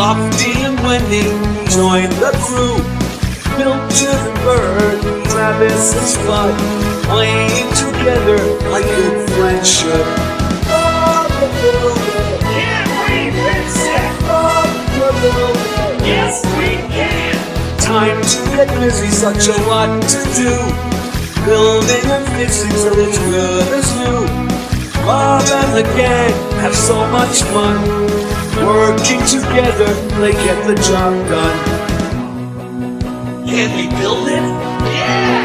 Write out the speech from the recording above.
Lofty and Wendy, join the crew. Milton and Bird, Travis and Spud, playing together like good friends should. Yes, we can. Time to get busy, such a lot to do. Building and fixing so it's good as new. Bob and the gang have so much fun. Working together, they get the job done. Can we build it?